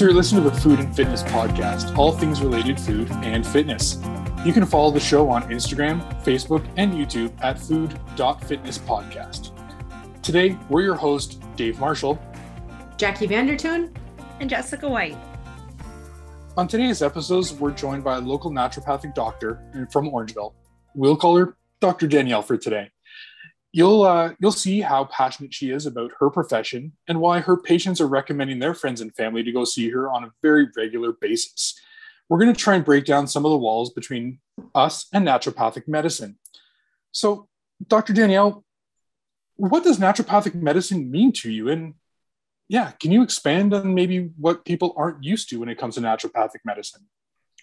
So you're listening to the Food and Fitness Podcast, all things related food and fitness. You can follow the show on Instagram, Facebook, and YouTube at food.fitnesspodcast. Today, we're your host, Dave Marshall, Jackie Vandertoon, and Jessica White. On today's episodes, we're joined by a local naturopathic doctor from Orangeville. We'll call her Dr. Danielle for today. You'll uh, you'll see how passionate she is about her profession and why her patients are recommending their friends and family to go see her on a very regular basis. We're going to try and break down some of the walls between us and naturopathic medicine. So, Dr. Danielle, what does naturopathic medicine mean to you? And yeah, can you expand on maybe what people aren't used to when it comes to naturopathic medicine?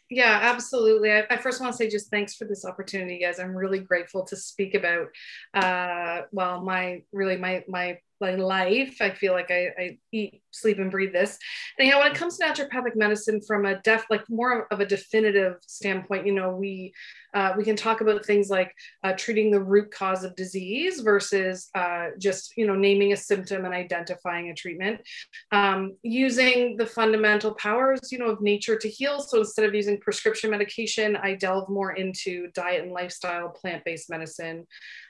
Yeah, absolutely. I, I, first want to say just thanks for this opportunity, guys. I'm really grateful to speak about, uh, well, my really my my my life. I feel like I, I eat, sleep, and breathe this. And yeah, when it comes to naturopathic medicine, from a def like more of a definitive standpoint, you know, we uh, we can talk about things like uh, treating the root cause of disease versus uh, just you know naming a symptom and identifying a treatment um, using the fundamental powers you know of nature to heal so instead of using prescription medication i delve more into diet and lifestyle plant-based medicine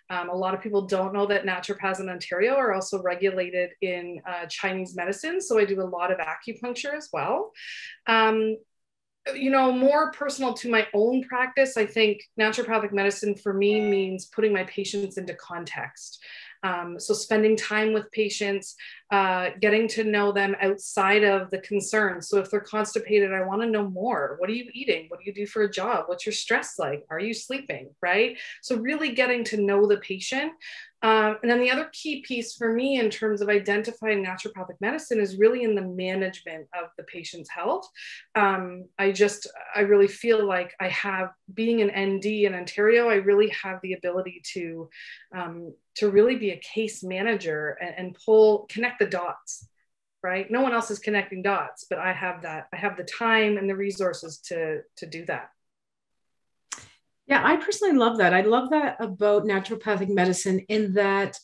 um, a lot of people don't know that naturopaths in Ontario are also regulated in uh, Chinese medicine. So I do a lot of acupuncture as well. Um, you know, more personal to my own practice, I think naturopathic medicine for me means putting my patients into context. Um, so spending time with patients, uh, getting to know them outside of the concern. So if they're constipated, I want to know more. What are you eating? What do you do for a job? What's your stress like? Are you sleeping? Right. So really getting to know the patient um, and then the other key piece for me in terms of identifying naturopathic medicine is really in the management of the patient's health. Um, I just, I really feel like I have, being an ND in Ontario, I really have the ability to, um, to really be a case manager and, and pull, connect the dots right no one else is connecting dots but i have that i have the time and the resources to to do that yeah, I personally love that. I love that about naturopathic medicine in that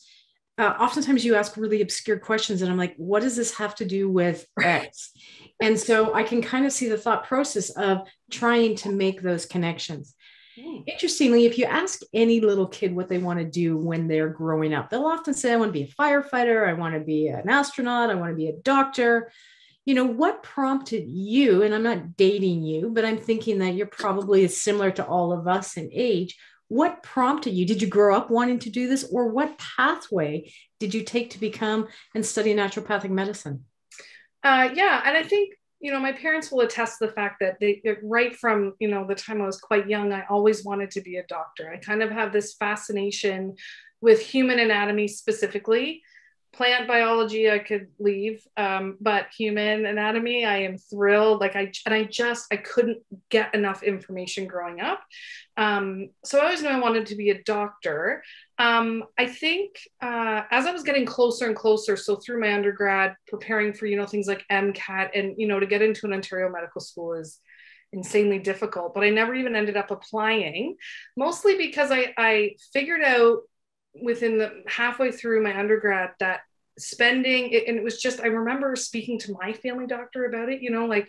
uh, oftentimes you ask really obscure questions, and I'm like, what does this have to do with X? and so I can kind of see the thought process of trying to make those connections. Mm. Interestingly, if you ask any little kid what they want to do when they're growing up, they'll often say, I want to be a firefighter, I want to be an astronaut, I want to be a doctor you know, what prompted you, and I'm not dating you, but I'm thinking that you're probably as similar to all of us in age. What prompted you? Did you grow up wanting to do this, or what pathway did you take to become and study naturopathic medicine? Uh, yeah, and I think you know my parents will attest to the fact that they right from you know the time I was quite young, I always wanted to be a doctor. I kind of have this fascination with human anatomy specifically plant biology i could leave um, but human anatomy i am thrilled. Like i and i just i couldn't get enough information growing up. Um, so i always knew i wanted to be a doctor. Um, i think uh, as i was getting closer and closer so through my undergrad preparing for you know things like mcat and you know to get into an ontario medical school is insanely difficult but i never even ended up applying mostly because i i figured out within the halfway through my undergrad that spending it, and it was just i remember speaking to my family doctor about it you know like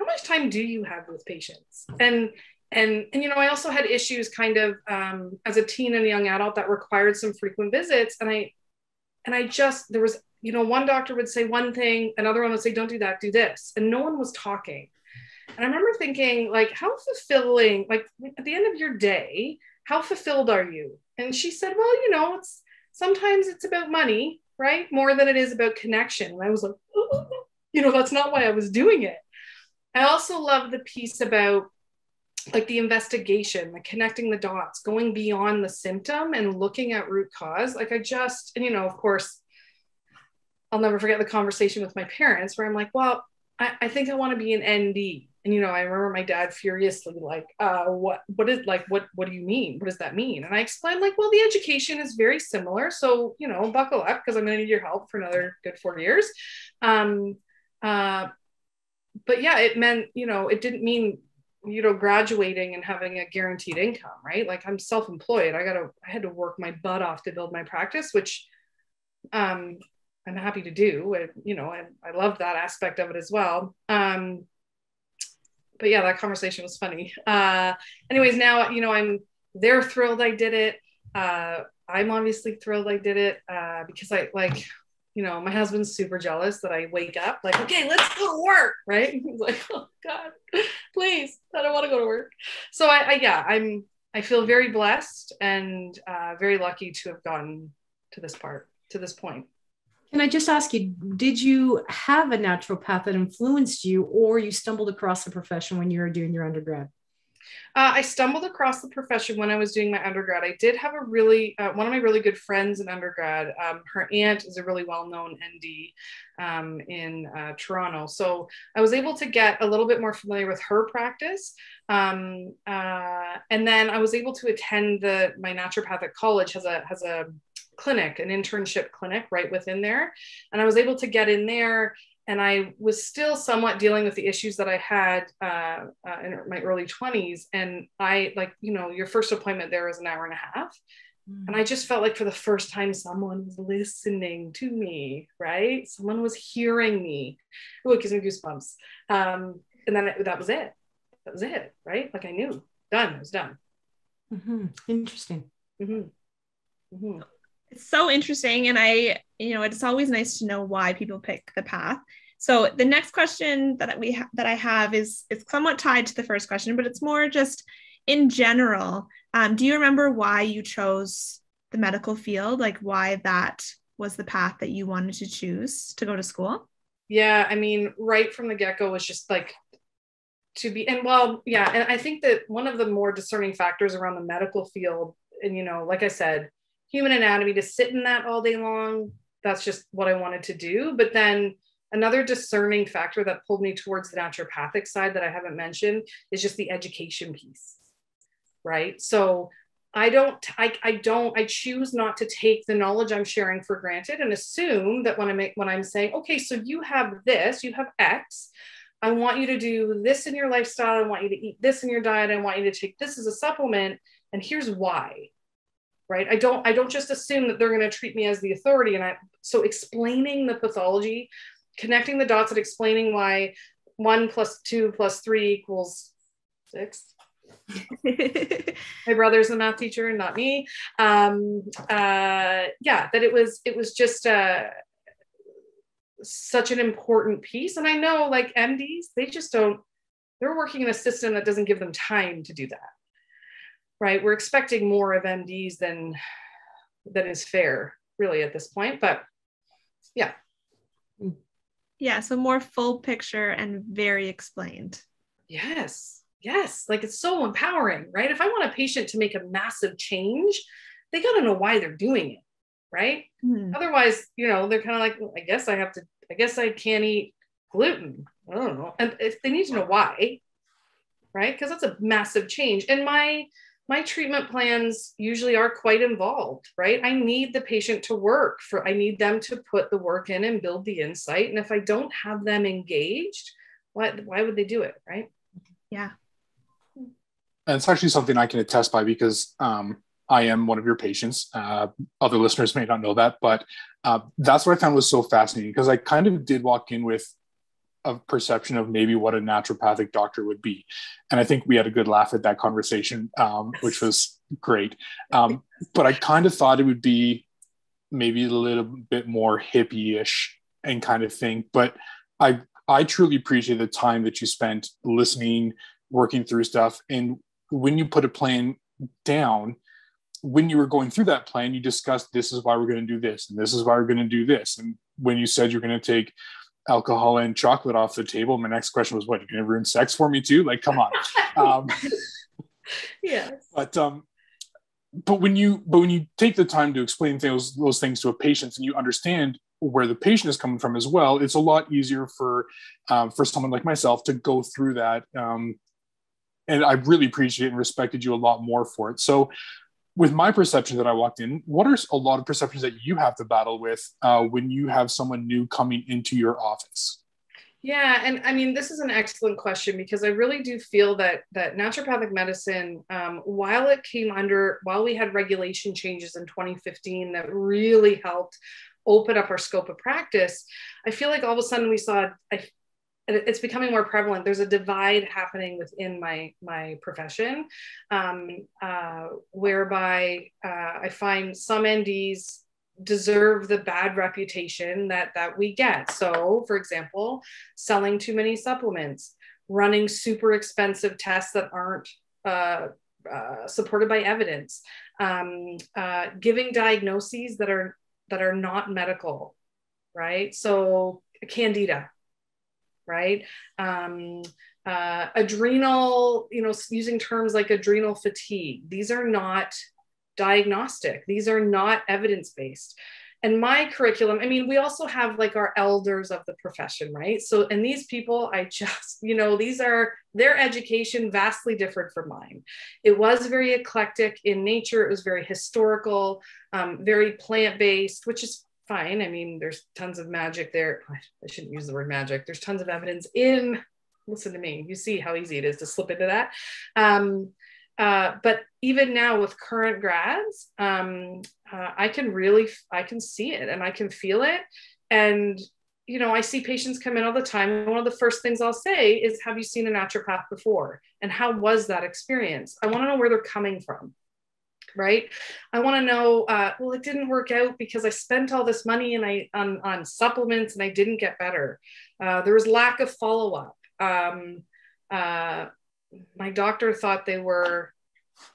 how much time do you have with patients? And and and you know i also had issues kind of um, as a teen and a young adult that required some frequent visits. And i and i just there was you know one doctor would say one thing another one would say don't do that do this. And no one was talking. And i remember thinking like how fulfilling like at the end of your day how fulfilled are you and she said, well, you know, it's sometimes it's about money, right? More than it is about connection. And I was like, oh, you know, that's not why I was doing it. I also love the piece about like the investigation, like connecting the dots, going beyond the symptom and looking at root cause. Like I just, and you know, of course, I'll never forget the conversation with my parents where I'm like, well, I, I think I want to be an ND and you know i remember my dad furiously like uh, what what is like what what do you mean? What does that mean? And i explained like well the education is very similar so you know buckle up because i'm going to need your help for another good four years. Um uh but yeah it meant you know it didn't mean you know graduating and having a guaranteed income right? Like i'm self-employed. I gotta i had to work my butt off to build my practice which um I'm happy to do. You know, and I love that aspect of it as well. Um, but yeah, that conversation was funny. Uh, anyways, now, you know, I'm, they're thrilled I did it. Uh, I'm obviously thrilled I did it uh, because I like, you know, my husband's super jealous that I wake up like, okay, let's go to work, right? He's like, oh God, please, I don't want to go to work. So I, I yeah, I'm, I feel very blessed and uh, very lucky to have gotten to this part, to this point. Can I just ask you, did you have a naturopath that influenced you, or you stumbled across the profession when you were doing your undergrad? Uh, I stumbled across the profession when I was doing my undergrad. I did have a really, uh, one of my really good friends in undergrad. Um, her aunt is a really well known ND um, in uh, Toronto. So I was able to get a little bit more familiar with her practice. Um, uh, and then I was able to attend the, my naturopathic college has a, has a, clinic, an internship clinic right within there. And I was able to get in there and I was still somewhat dealing with the issues that I had uh, uh, in my early 20s. And I, like, you know, your first appointment there is an hour and a half. Mm. And I just felt like for the first time, someone was listening to me, right? Someone was hearing me. Oh, it gives me goosebumps. Um, and then it, that was it. That was it, right? Like I knew, done, it was done. Mm-hmm. Interesting. Mm-hmm. Mm-hmm. It's so interesting. And I, you know, it's always nice to know why people pick the path. So the next question that we ha- that I have is is somewhat tied to the first question, but it's more just in general. Um, do you remember why you chose the medical field? Like why that was the path that you wanted to choose to go to school? Yeah, I mean, right from the get go was just like to be, and well, yeah, and I think that one of the more discerning factors around the medical field, and you know, like I said, human anatomy to sit in that all day long, that's just what I wanted to do. But then Another discerning factor that pulled me towards the naturopathic side that I haven't mentioned is just the education piece, right? So I don't, I, I don't, I choose not to take the knowledge I'm sharing for granted and assume that when I make, when I'm saying, okay, so you have this, you have X, I want you to do this in your lifestyle. I want you to eat this in your diet. I want you to take this as a supplement. And here's why. Right. I don't, I don't just assume that they're going to treat me as the authority. And I, so explaining the pathology connecting the dots and explaining why one plus two plus three equals six. my brother's a math teacher and not me. Um, uh, yeah, that it was it was just uh, such an important piece. And I know like MDs, they just don't. They're working in a system that doesn't give them time to do that. Right? We're expecting more of MDs than than is fair, really, at this point. But yeah, yeah, so more full picture and very explained. Yes. Yes. Like it's so empowering, right? If I want a patient to make a massive change, they got to know why they're doing it, right? Mm. Otherwise, you know, they're kind of like, well, I guess I have to, I guess I can't eat gluten. I don't know. And if they need to know why, right? Because that's a massive change. And my my treatment plans usually are quite involved, right? I need the patient to work for, I need them to put the work in and build the insight. And if I don't have them engaged, why, why would they do it, right? Yeah. And it's actually something I can attest by because um, I am one of your patients. Uh, other listeners may not know that, but uh, that's what I found was so fascinating because I kind of did walk in with a perception of maybe what a naturopathic doctor would be. And I think we had a good laugh at that conversation, um, which was great. Um, but I kind of thought it would be maybe a little bit more hippie-ish and kind of thing. But I I truly appreciate the time that you spent listening, working through stuff. And when you put a plan down, when you were going through that plan, you discussed this is why we're going to do this, and this is why we're going to do this. And when you said you're going to take alcohol and chocolate off the table. My next question was, "What? You're gonna ruin sex for me too? Like, come on." um, yeah. But um, but when you but when you take the time to explain those those things to a patient and you understand where the patient is coming from as well, it's a lot easier for um, for someone like myself to go through that. Um, and I really appreciate and respected you a lot more for it. So with my perception that I walked in, what are a lot of perceptions that you have to battle with uh, when you have someone new coming into your office? Yeah, and I mean this is an excellent question because I really do feel that that naturopathic medicine, um, while it came under, while we had regulation changes in 2015 that really helped open up our scope of practice, I feel like all of a sudden we saw I, it's becoming more prevalent. There's a divide happening within my my profession, um, uh, whereby uh, I find some NDs deserve the bad reputation that that we get. So, for example, selling too many supplements, running super expensive tests that aren't uh, uh, supported by evidence, um, uh, giving diagnoses that are that are not medical, right? So, candida, right? Um, uh, adrenal, you know, using terms like adrenal fatigue. These are not diagnostic. These are not evidence based. And my curriculum, I mean, we also have like our elders of the profession, right? So, and these people, I just, you know, these are their education vastly different from mine. It was very eclectic in nature, it was very historical, um, very plant based, which is fine. I mean, there's tons of magic there. I shouldn't use the word magic. There's tons of evidence in, listen to me, you see how easy it is to slip into that. Um, uh, but even now with current grads, um, uh, I can really, I can see it and I can feel it. And, you know, I see patients come in all the time. One of the first things I'll say is, have you seen a naturopath before? And how was that experience? I want to know where they're coming from right? I want to know uh, well it didn't work out because i spent all this money and i on, on supplements and i didn't get better. Uh, there was lack of follow-up. Um, uh, my doctor thought they were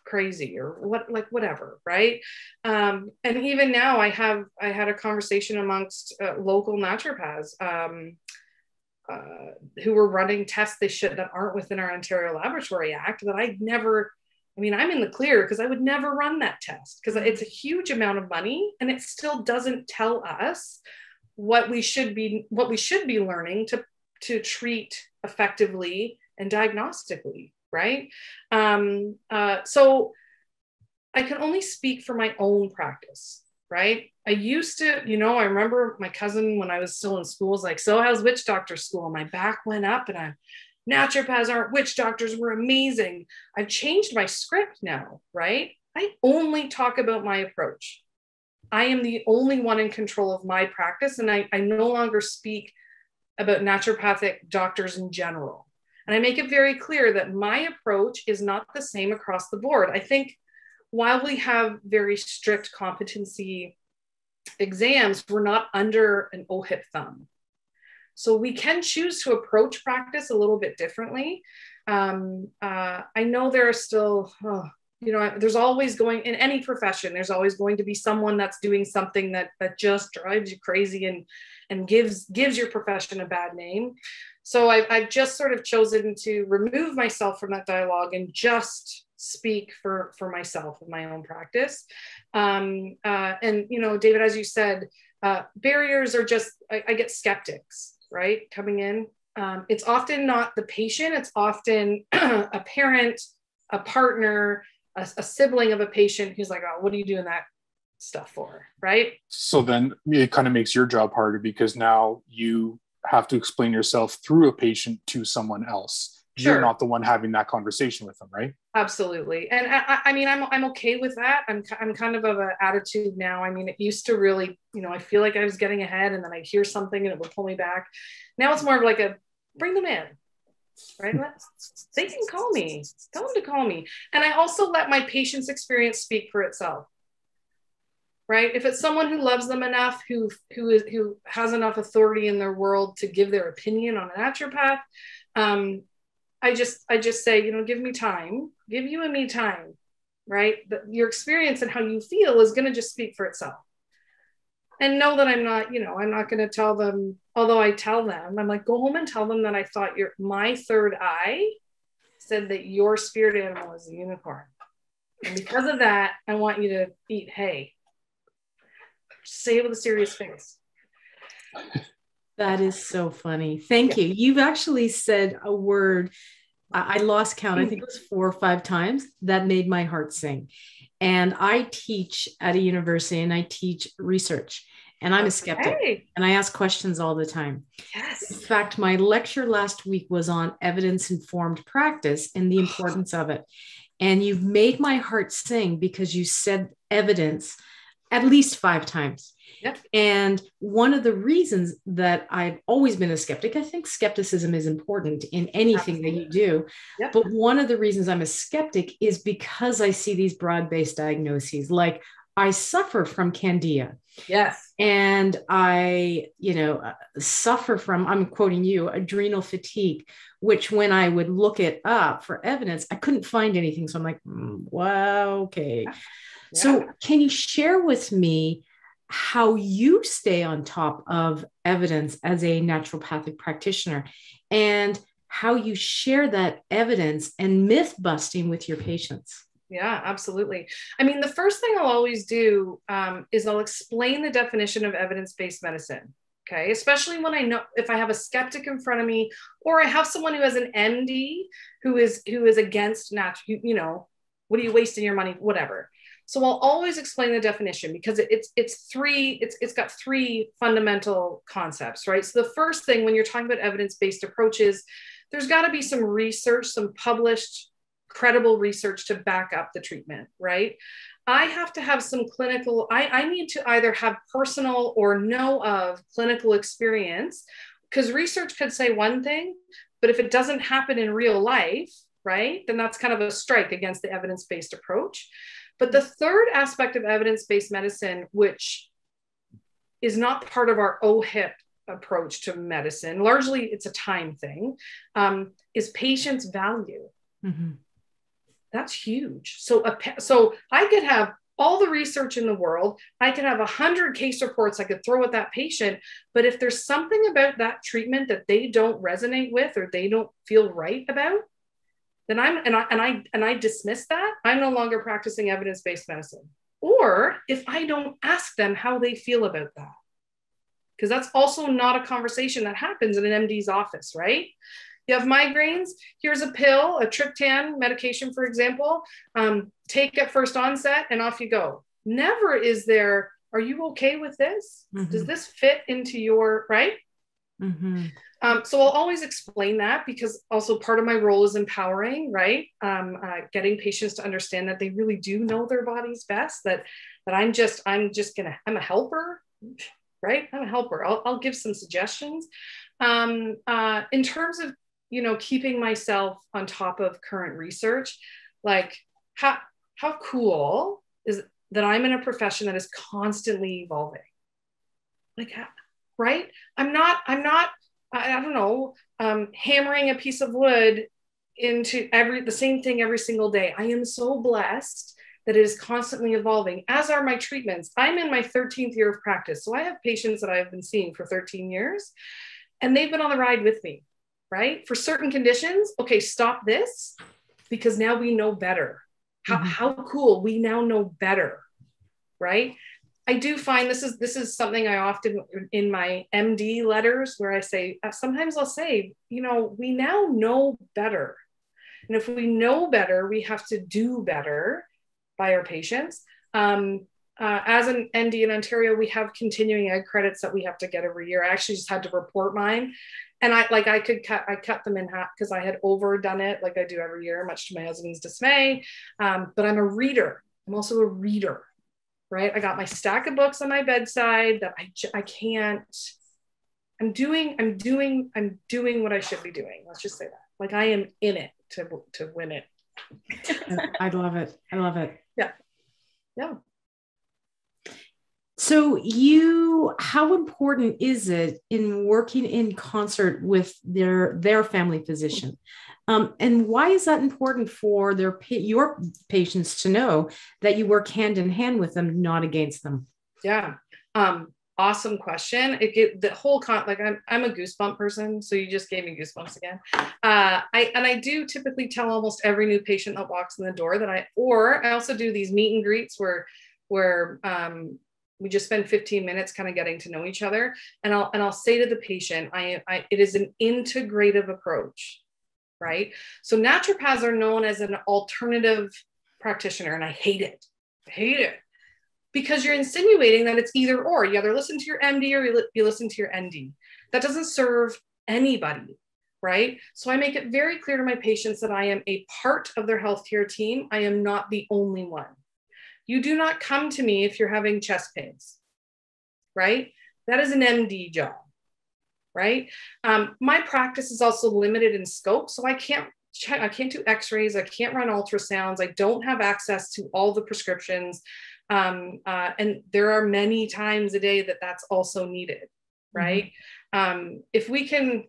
crazy or what like whatever right? Um, and even now i have i had a conversation amongst uh, local naturopaths um, uh, who were running tests they should that aren't within our ontario laboratory act that i never i mean i'm in the clear because i would never run that test because it's a huge amount of money and it still doesn't tell us what we should be what we should be learning to to treat effectively and diagnostically, right? Um, uh, so I can only speak for my own practice, right? I used to, you know, I remember my cousin when I was still in school was like, so how's witch doctor school? My back went up and I'm naturopaths aren't witch doctors were amazing. I've changed my script now, right? I only talk about my approach. I am the only one in control of my practice, and I, I no longer speak about naturopathic doctors in general. And I make it very clear that my approach is not the same across the board. I think while we have very strict competency exams, we're not under an OHIP thumb. So we can choose to approach practice a little bit differently. Um, uh, I know there are still, oh, you know, there's always going in any profession, there's always going to be someone that's doing something that that just drives you crazy and and gives gives your profession a bad name. So I've, I've just sort of chosen to remove myself from that dialogue and just speak for for myself and my own practice. Um, uh, and you know, David, as you said, uh, barriers are just I, I, get skeptics right coming in. Um, it's often not the patient; it's often a parent, a partner, a, a sibling of a patient who's like, "Oh, what are you doing that stuff for?" Right? So then it kind of makes your job harder because now you have to explain yourself through a patient to someone else. Sure. You're not the one having that conversation with them, right? Absolutely. And I, I mean, I'm, I'm okay with that. I'm, I'm kind of of an attitude now. I mean, it used to really, you know, I feel like I was getting ahead and then I'd hear something and it would pull me back. Now it's more of like a bring them in, right? they can call me, tell them to call me. And I also let my patient's experience speak for itself right if it's someone who loves them enough who who is who has enough authority in their world to give their opinion on a naturopath um, i just i just say you know give me time give you and me time right but your experience and how you feel is going to just speak for itself and know that i'm not you know i'm not going to tell them although i tell them i'm like go home and tell them that i thought your my third eye said that your spirit animal is a unicorn and because of that i want you to eat hay say it with a serious face. That is so funny. Thank yeah. you. You've actually said a word. I lost count. I think it was four or five times that made my heart sing. And I teach at a university and I teach research. And I'm a skeptic and I ask questions all the time. Yes. In fact, my lecture last week was on evidence informed practice and the oh. importance of it. And you've made my heart sing because you said evidence at least five times. Yep. And one of the reasons that I've always been a skeptic, I think skepticism is important in anything Absolutely. that you do. Yep. But one of the reasons I'm a skeptic is because I see these broad based diagnoses. Like I suffer from candida. Yes. And I, you know, uh, suffer from, I'm quoting you, adrenal fatigue, which when I would look it up for evidence, I couldn't find anything. So I'm like, mm, wow, okay. Yeah. So can you share with me how you stay on top of evidence as a naturopathic practitioner and how you share that evidence and myth busting with your patients? Yeah, absolutely. I mean, the first thing I'll always do um, is I'll explain the definition of evidence based medicine. Okay, especially when I know if I have a skeptic in front of me, or I have someone who has an MD who is who is against natural, you know, what are you wasting your money, whatever. So I'll always explain the definition because it's it's three it's it's got three fundamental concepts, right? So the first thing when you're talking about evidence-based approaches, there's got to be some research, some published credible research to back up the treatment, right? I have to have some clinical, I, I need to either have personal or know of clinical experience because research could say one thing, but if it doesn't happen in real life, right, then that's kind of a strike against the evidence based approach. But the third aspect of evidence based medicine, which is not part of our OHIP approach to medicine, largely it's a time thing, um, is patient's value. Mm-hmm. That's huge. So, a, so I could have all the research in the world. I could have a hundred case reports I could throw at that patient. But if there's something about that treatment that they don't resonate with or they don't feel right about, then I'm and I and I and I dismiss that, I'm no longer practicing evidence-based medicine. Or if I don't ask them how they feel about that. Because that's also not a conversation that happens in an MD's office, right? You have migraines, here's a pill, a triptan medication, for example. Um, take at first onset and off you go. Never is there, are you okay with this? Mm-hmm. Does this fit into your, right? Mm-hmm. Um, so I'll always explain that because also part of my role is empowering, right? Um, uh, getting patients to understand that they really do know their bodies best. That that I'm just I'm just gonna I'm a helper, right? I'm a helper. I'll, I'll give some suggestions. Um, uh, in terms of you know keeping myself on top of current research, like how how cool is that I'm in a profession that is constantly evolving. Like right? I'm not I'm not I, I don't know, um, hammering a piece of wood into every the same thing every single day. I am so blessed that it is constantly evolving, as are my treatments. I'm in my 13th year of practice. So I have patients that I've been seeing for 13 years, and they've been on the ride with me, right? For certain conditions, okay, stop this because now we know better. How, mm-hmm. how cool, we now know better, right? I do find this is this is something I often in my MD letters where I say uh, sometimes I'll say, you know, we now know better. And if we know better, we have to do better by our patients. Um, uh, as an ND in Ontario, we have continuing ed credits that we have to get every year. I actually just had to report mine, and I like I could cut I cut them in half because I had overdone it like I do every year, much to my husband's dismay. Um, but I'm a reader. I'm also a reader right? I got my stack of books on my bedside that I, I can't, I'm doing, I'm doing, I'm doing what I should be doing. Let's just say that. Like I am in it to, to win it. I love it. I love it. Yeah. Yeah. So you how important is it in working in concert with their their family physician? Um, and why is that important for their your patients to know that you work hand in hand with them, not against them? Yeah. Um, awesome question. It get the whole con like I'm I'm a goosebump person, so you just gave me goosebumps again. Uh, I and I do typically tell almost every new patient that walks in the door that I or I also do these meet and greets where where um, we just spend 15 minutes kind of getting to know each other and I'll and I'll say to the patient I, I it is an integrative approach right? So naturopaths are known as an alternative practitioner, and I hate it. I hate it because you're insinuating that it's either or. You either listen to your MD or you, li- you listen to your ND. That doesn't serve anybody, right? So I make it very clear to my patients that I am a part of their healthcare team. I am not the only one. You do not come to me if you're having chest pains, right? That is an MD job, right? Um, my practice is also limited in scope, so I can't check, I can't do X-rays, I can't run ultrasounds, I don't have access to all the prescriptions, um, uh, and there are many times a day that that's also needed, mm-hmm. right? Mm-hmm. Um, if we can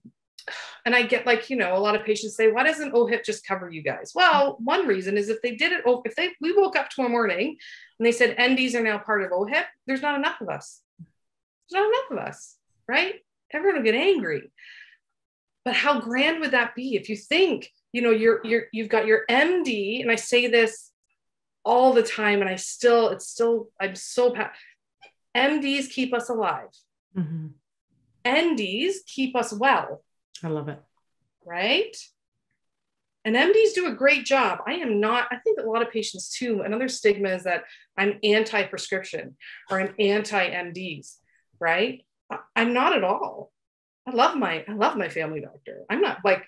and I get like, you know, a lot of patients say, why doesn't OHIP just cover you guys? Well, one reason is if they did it, if they, we woke up tomorrow morning and they said NDs are now part of OHIP, there's not enough of us. There's not enough of us, right? Everyone will get angry. But how grand would that be if you think, you know, you're, you're, you've got your MD, and I say this all the time, and I still, it's still, I'm so, pa- MDs keep us alive. Mm-hmm. NDs keep us well I love it. Right? And MDs do a great job. I am not, I think a lot of patients too, another stigma is that I'm anti prescription or I'm anti MDs, right? I'm not at all. I love my, I love my family doctor. I'm not like,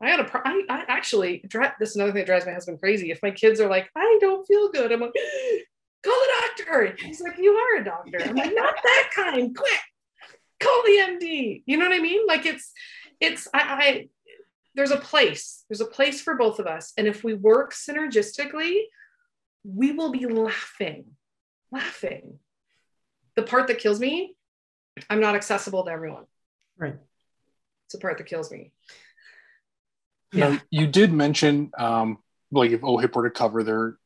I I, I actually, this is another thing that drives my husband crazy. If my kids are like, I don't feel good, I'm like, call the doctor. He's like, you are a doctor. I'm like, not that kind, quick, call the MD. You know what I mean? Like it's, it's I, I there's a place there's a place for both of us and if we work synergistically we will be laughing laughing the part that kills me i'm not accessible to everyone right it's the part that kills me yeah now, you did mention um like if ohip were to cover their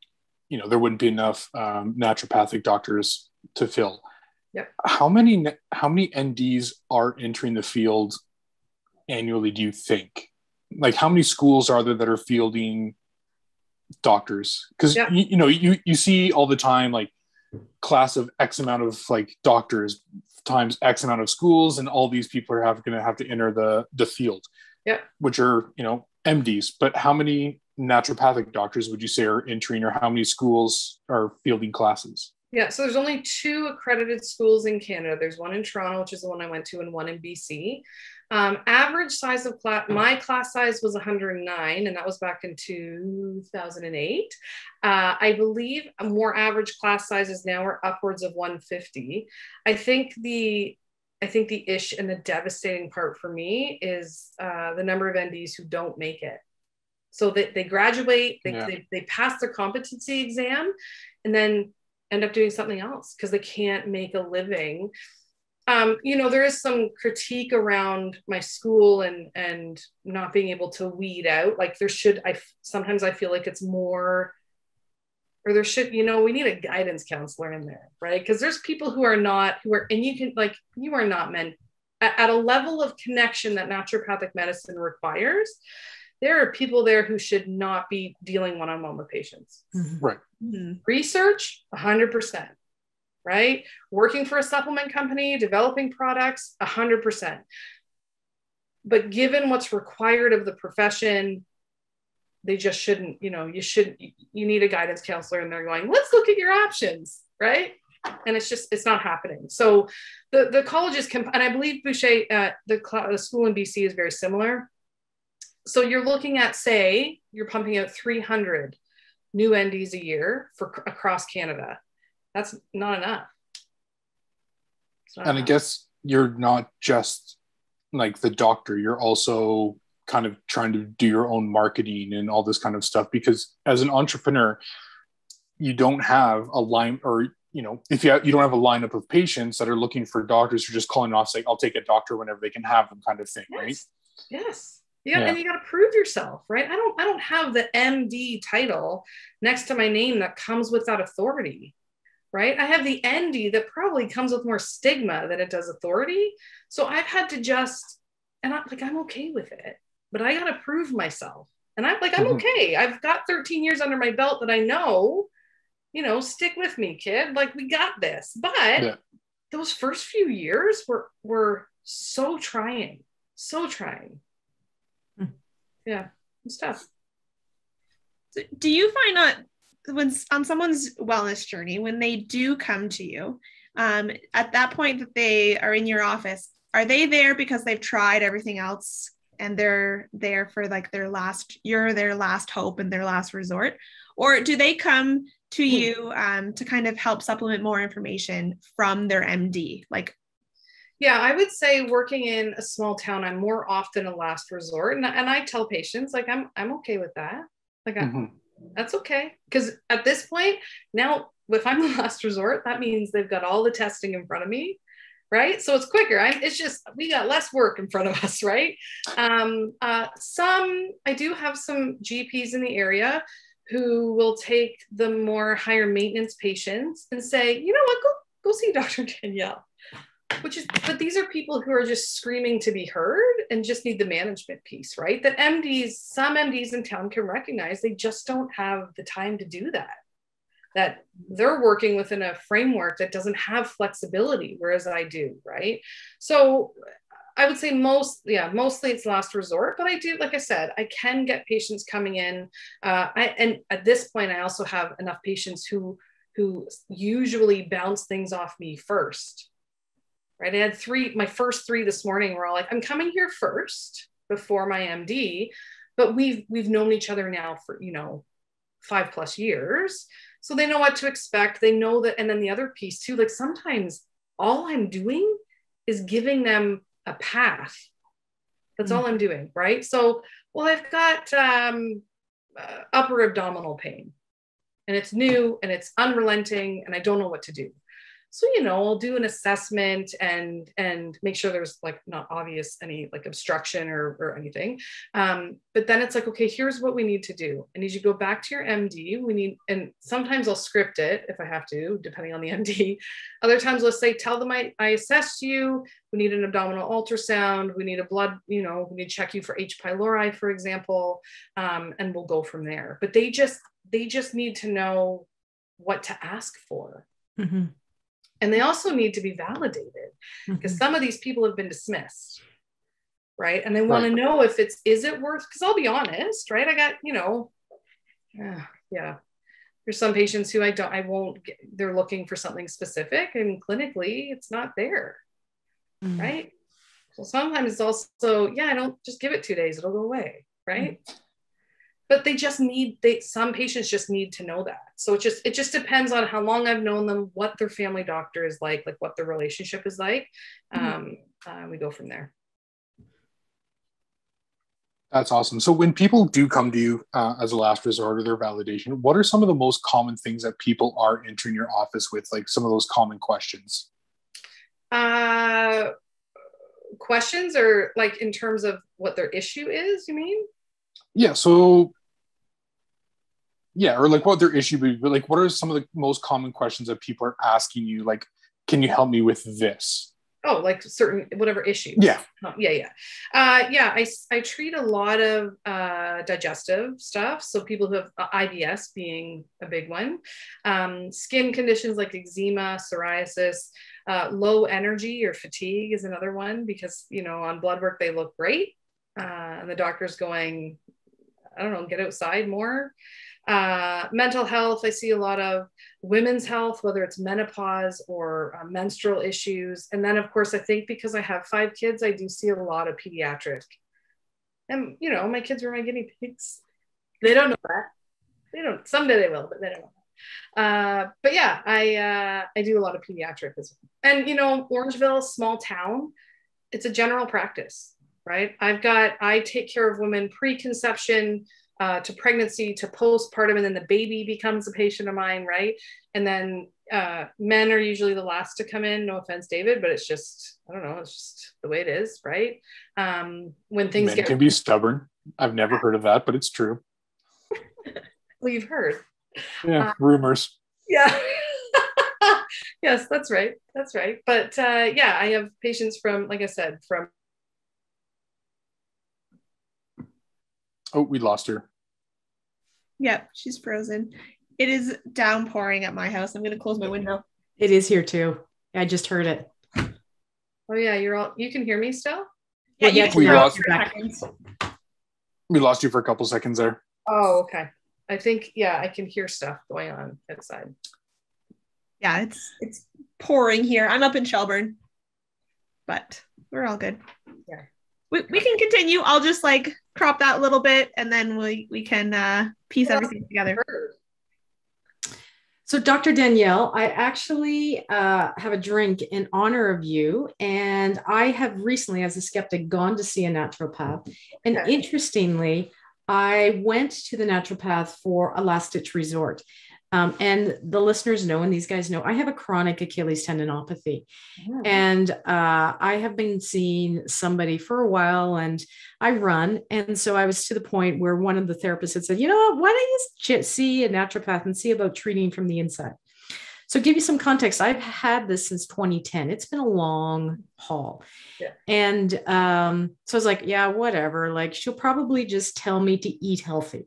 you know there wouldn't be enough um, naturopathic doctors to fill Yep. How many how many NDs are entering the field annually do you think? Like, how many schools are there that are fielding doctors? Because yeah. you, you know, you you see all the time like class of X amount of like doctors times X amount of schools, and all these people are have going to have to enter the the field. Yeah, which are you know MDs. But how many naturopathic doctors would you say are entering, or how many schools are fielding classes? Yeah, so there's only two accredited schools in Canada. There's one in Toronto, which is the one I went to, and one in BC. Um, average size of class, my class size was 109, and that was back in 2008. Uh, I believe more average class sizes now are upwards of 150. I think the I think the ish and the devastating part for me is uh, the number of NDs who don't make it. So that they graduate, they, yeah. they, they pass their competency exam, and then end up doing something else because they can't make a living. Um, you know, there is some critique around my school and and not being able to weed out. Like there should, I sometimes I feel like it's more, or there should, you know, we need a guidance counselor in there, right? Because there's people who are not who are, and you can like you are not meant at, at a level of connection that naturopathic medicine requires there are people there who should not be dealing one on one with patients. Mm-hmm. Right. Mm-hmm. Research, 100%. Right. Working for a supplement company, developing products, 100%. But given what's required of the profession, they just shouldn't, you know, you shouldn't, you need a guidance counselor and they're going, let's look at your options. Right and it's just it's not happening so the the colleges can and i believe boucher uh, the, the school in bc is very similar so you're looking at, say, you're pumping out 300 new NDs a year for across Canada. That's not enough. Not and enough. I guess you're not just like the doctor, you're also kind of trying to do your own marketing and all this kind of stuff because as an entrepreneur, you don't have a line or you know if you have, you don't have a lineup of patients that are looking for doctors who are just calling off saying I'll take a doctor whenever they can have them kind of thing, yes. right? Yes. You got, yeah. and you got to prove yourself, right? I don't I don't have the MD title next to my name that comes with that authority, right? I have the ND that probably comes with more stigma than it does authority. So I've had to just and I'm like I'm okay with it, but I got to prove myself. And I'm like I'm mm-hmm. okay. I've got 13 years under my belt that I know, you know, stick with me, kid. Like we got this. But yeah. those first few years were were so trying, so trying yeah, it's tough. do you find that when on someone's wellness journey, when they do come to you, um, at that point that they are in your office, are they there because they've tried everything else and they're there for like their last you're their last hope and their last resort or do they come to Hmm. you um, to kind of help supplement more information from their md like Yeah, I would say working in a small town, I'm more often a last resort, and, and I tell patients like I'm I'm okay with that. Like I, Mhm. That's okay because at this point now, if I'm the last resort, that means they've got all the testing in front of me, right? So it's quicker. I'm, it's just we got less work in front of us, right? Um, uh, some I do have some GPs in the area who will take the more higher maintenance patients and say, you know what, go go see Dr. Danielle which is but these are people who are just screaming to be heard and just need the management piece right? That mds some mds in town can recognize they just don't have the time to do that. That they're working within a framework that doesn't have flexibility whereas i do right? So i would say most yeah mostly it's last resort but i do like i said i can get patients coming in uh, I, and at this point i also have enough patients who who usually bounce things off me first right? I had three, my first three this morning were all like, I'm coming here first before my MD, but we've we've known each other now for, you know, five plus years. So they know what to expect. They know that, and then the other piece too, like sometimes all I'm doing is giving them a path. That's all I'm doing, right? So, well, I've got um, uh, upper abdominal pain, and it's new and it's unrelenting, and I don't know what to do so you know i'll do an assessment and and make sure there's like not obvious any like obstruction or, or anything. Um, but then it's like okay here's what we need to do. I need you to go back to your md we need and sometimes i'll script it if i have to depending on the md other times let's say tell them i, I assessed you. We need an abdominal ultrasound. We need a blood you know we need to check you for h. pylori for example. Um, and we'll go from there. But they just they just need to know what to ask for. Mhm. And they also need to be validated because Mhm. some of these people have been dismissed right? And they want to know if it's is it worth because i'll be honest right? I got you know yeah, yeah. There's some patients who i don't i won't get, they're looking for something specific and clinically it's not there Mhm. right? So sometimes it's also yeah i don't just give it two days it'll go away right but they just need they some patients just need to know that so it just it just depends on how long i've known them what their family doctor is like like what their relationship is like Mhm. um uh, we go from there That's awesome. So when people do come to you uh, as a last resort or their validation, what are some of the most common things that people are entering your office with? Like some of those common questions. uh questions or like in terms of what their issue is you mean Yeah. So yeah, or like what their issue would be. Like what are some of the most common questions that people are asking you? Like, can you help me with this? oh like certain whatever issues Yeah. Oh, yeah yeah uh, yeah I, I treat a lot of uh, digestive stuff so people who have uh, ibs being a big one um, skin conditions like eczema psoriasis uh, low energy or fatigue is another one because you know on blood work they look great uh, and the doctor's going i don't know get outside more uh, mental health i see a lot of women's health, whether it's menopause or uh, menstrual issues. And then, of course, I think because I have five kids, I do see a lot of pediatric. And, you know, my kids were my guinea pigs. They don't know that. They don't, someday they will, but they don't know. Uh, but yeah, I uh, I do a lot of pediatric as well. And you know, Orangeville, small town, it's a general practice, right? I've got I take care of women pre-conception, uh, to pregnancy to postpartum and then the baby becomes a patient of mine right? And then uh, men are usually the last to come in. No offense david but it's just i don't know it's just the way it is right? Um, when things Men get can be stubborn. I've never heard of that, but it's true. well you've heard. Yeah, Uh, rumors. yeah. Yes that's right. That's right. But uh, yeah i have patients from like i said from Oh, we lost her. Yep, she's frozen. It is downpouring at my house. I'm going to close my window. It is here too. I just heard it. oh yeah you're all you can hear me still Yeah, yeah, we lost- We lost you for a couple seconds there. oh okay i think yeah i can hear stuff going on outside Yeah, it's it's pouring here. I'm up in Shelburne, but we're all good. Yeah. we, we can continue. I'll just like crop that a little bit and then we, we can uh, piece everything together. So, Dr. Danielle, I actually uh, have a drink in honor of you. And I have recently, as a skeptic, gone to see a naturopath. And okay. interestingly, I went to the naturopath for a last ditch resort. Um, and the listeners know, and these guys know, I have a chronic Achilles tendinopathy. Mm. And uh, I have been seeing somebody for a while and I run. And so I was to the point where one of the therapists had said, you know what, why don't you see a naturopath and see about treating from the inside? So, give you some context, I've had this since 2010. It's been a long haul. Yeah. And um, so I was like, yeah, whatever. Like, she'll probably just tell me to eat healthy.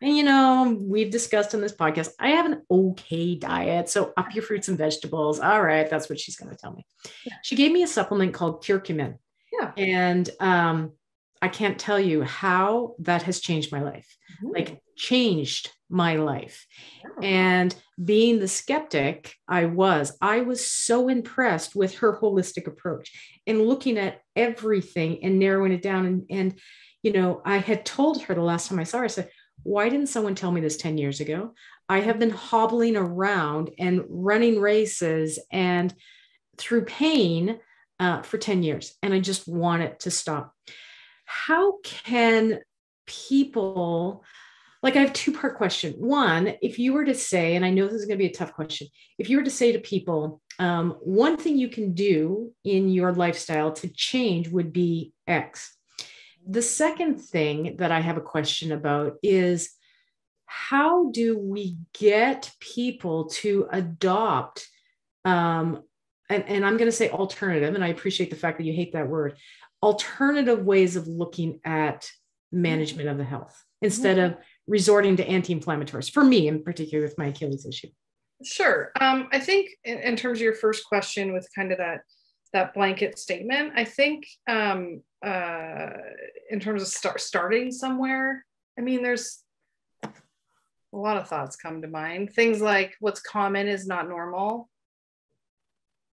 And you know, we've discussed in this podcast, I have an okay diet. So up your fruits and vegetables. All right, that's what she's going to tell me. Yeah. She gave me a supplement called curcumin. Yeah. And um, I can't tell you how that has changed my life. Mm-hmm. Like changed my life. Yeah. And being the skeptic I was, I was so impressed with her holistic approach and looking at everything and narrowing it down. And, and you know, I had told her the last time I saw her, I said, why didn't someone tell me this 10 years ago? I have been hobbling around and running races and through pain uh, for 10 years, and I just want it to stop. How can people, like, I have two part question. One, if you were to say, and I know this is going to be a tough question, if you were to say to people, um, one thing you can do in your lifestyle to change would be X the second thing that I have a question about is how do we get people to adopt um, and, and i'm going to say alternative and i appreciate the fact that you hate that word alternative ways of looking at management of the health instead of resorting to anti-inflammatories for me in particular with my achilles issue. Sure. Um, i think in, in, terms of your first question with kind of that that blanket statement i think um, uh, in terms of start starting somewhere i mean there's a lot of thoughts come to mind. Things like what's common is not normal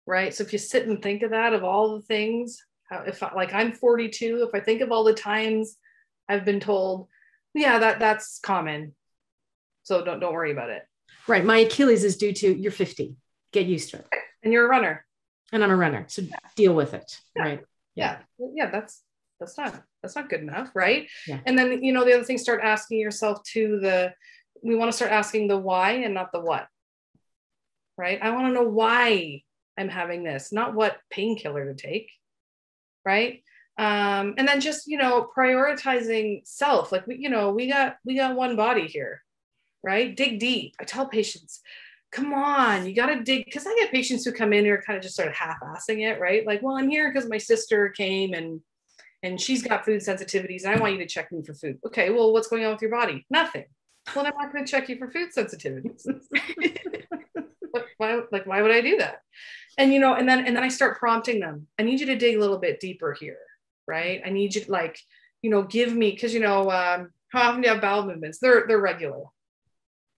right? So if you sit and think of that of all the things if I, like i'm 42 if i think of all the times i've been told yeah that that's common. So don't don't worry about it. Right my achilles is due to you're 50 get used to it. And you're a runner and i'm a runner so yeah. deal with it yeah. right? Yeah. Yeah. That's that's not that's not good enough right? Yeah. and then you know the other thing start asking yourself to the we want to start asking the why and not the what right? I want to know why i'm having this not what painkiller to take right? Um, and then just you know prioritizing self like we you know we got we got one body here right? Dig deep. I tell patients come on you got to dig because i get patients who come in who are kind of just sort of half-assing it right like well i'm here because my sister came and and she's got food sensitivities and I want you to check me for food. Okay, well, what's going on with your body? Nothing. Well, I'm not going to check you for food sensitivities. why, like, why would I do that? And you know, and then and then I start prompting them. I need you to dig a little bit deeper here, right? I need you to like, you know, give me because you know, um, how often do you have bowel movements? They're they're regular.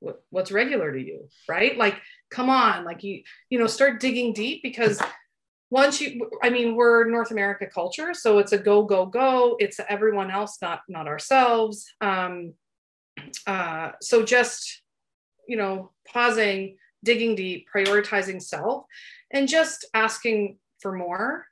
What, what's regular to you, right? Like, come on, like you you know, start digging deep because once you i mean we're north america culture so it's a go go go. It's everyone else not not ourselves. Um uh so just you know pausing digging deep prioritizing self and just asking for more.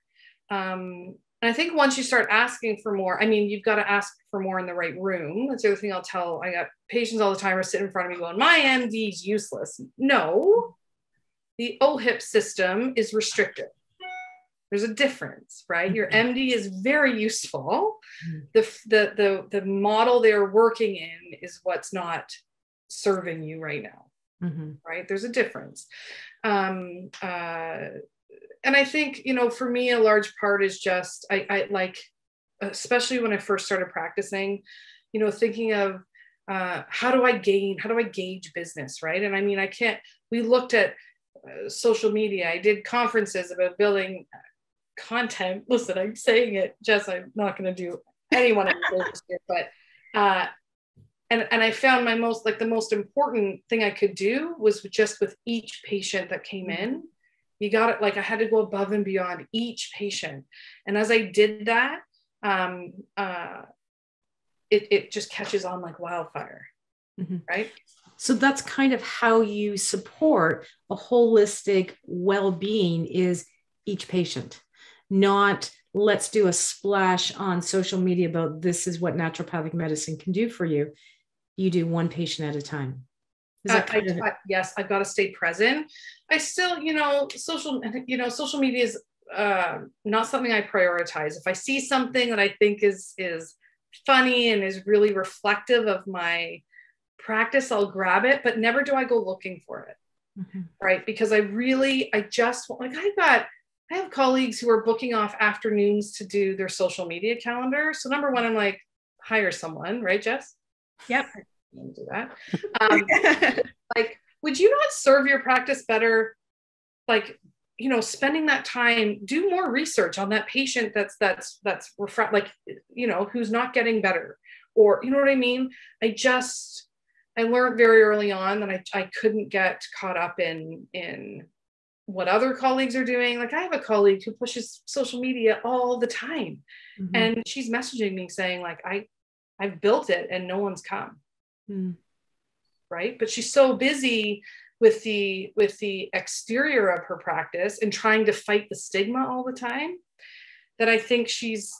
Um and i think once you start asking for more i mean you've got to ask for more in the right room. That's the other thing i'll tell i got patients all the time are sitting in front of me going my md's useless. No. The ohip system is restrictive. There's a difference right? Your md mm-hmm. is very useful. Mm-hmm. the, the the the model they're working in is what's not serving you right now mm-hmm. right? There's a difference. Um uh and i think you know for me a large part is just i i like especially when i first started practicing you know thinking of uh, how do i gain how do i gauge business right and i mean i can't we looked at uh, social media i did conferences about building content. Listen, I'm saying it, Jess. I'm not going to do anyone but uh, and and I found my most like the most important thing I could do was just with each patient that came in. You got it. Like I had to go above and beyond each patient, and as I did that, um, uh, it, it just catches on like wildfire, mm-hmm. right? So that's kind of how you support a holistic well-being is each patient, not let's do a splash on social media about this is what naturopathic medicine can do for you. You do one patient at a time. I, I, yes, I've got to stay present. I still, you know, social, you know, social media is uh, not something I prioritize. If I see something that I think is is funny and is really reflective of my practice, I'll grab it, but never do I go looking for it. Mm-hmm. Right. Because I really, I just like, I got, I have colleagues who are booking off afternoons to do their social media calendar. So, number one, I'm like, hire someone, right, Jess? Yep. Do that. Um, like, would you not serve your practice better? Like, you know spending that time do more research on that patient that's that's that's refra- like you know who's not getting better or you know what i mean i just i learned very early on that i, I couldn't get caught up in in what other colleagues are doing like i have a colleague who pushes social media all the time mm-hmm. and she's messaging me saying like i i've built it and no one's come mm. right but she's so busy with the with the exterior of her practice and trying to fight the stigma all the time that i think she's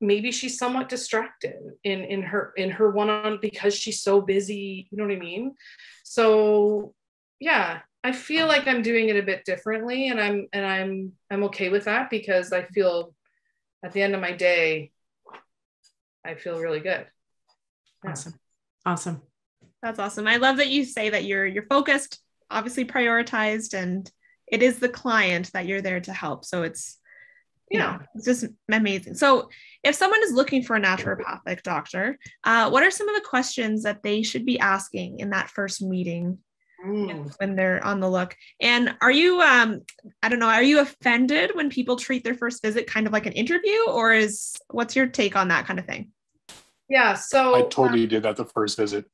maybe she's somewhat distracted in in her in her one on because she's so busy you know what i mean so yeah i feel like i'm doing it a bit differently and i'm and i'm i'm okay with that because i feel at the end of my day i feel really good yeah. awesome awesome that's awesome. I love that you say that you're you're focused, obviously prioritized, and it is the client that you're there to help. So it's you yeah. know, it's just amazing. So if someone is looking for a naturopathic doctor, uh, what are some of the questions that they should be asking in that first meeting mm. when they're on the look? And are you, um, I don't know, are you offended when people treat their first visit kind of like an interview, or is what's your take on that kind of thing? Yeah, so I totally um, did that the first visit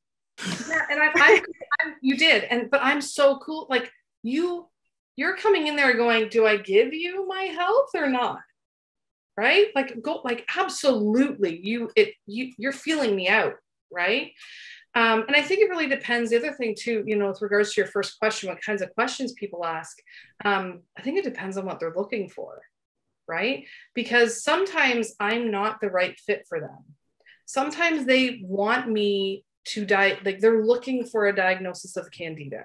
yeah, and I, I, I, you did, and but I'm so cool. Like you, you're coming in there going, "Do I give you my health or not?" Right? Like go, like absolutely. You, it, you, you're feeling me out, right? Um, and I think it really depends. The other thing too, you know, with regards to your first question, what kinds of questions people ask, um, I think it depends on what they're looking for, right? Because sometimes I'm not the right fit for them. Sometimes they want me to die like they're looking for a diagnosis of candida.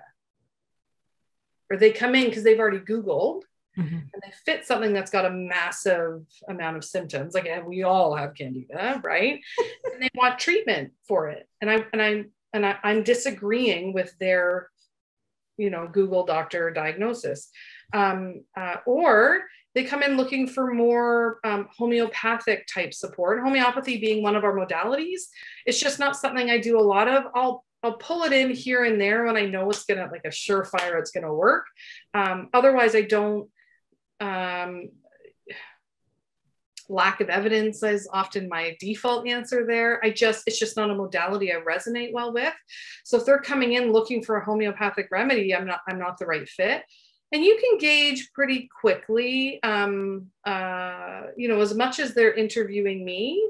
Or they come in because they've already googled mm-hmm. and they fit something that's got a massive amount of symptoms. Like we all have candida right? And they want treatment for it. And i and i and I, i'm disagreeing with their you know google doctor diagnosis. Um, uh, or they come in looking for more um, homeopathic type support. Homeopathy being one of our modalities. It's just not something I do a lot of. I'll I'll pull it in here and there when I know it's gonna like a surefire it's gonna work. Um, otherwise, I don't. Um, lack of evidence is often my default answer there. I just it's just not a modality I resonate well with. So if they're coming in looking for a homeopathic remedy, I'm not I'm not the right fit and you can gauge pretty quickly um, uh, you know as much as they're interviewing me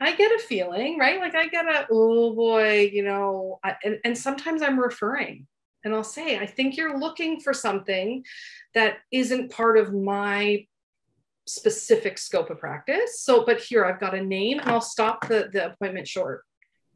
i get a feeling right? Like i get a oh boy you know I, and, and sometimes i'm referring and i'll say i think you're looking for something that isn't part of my specific scope of practice. So but here i've got a name and i'll stop the, the appointment short.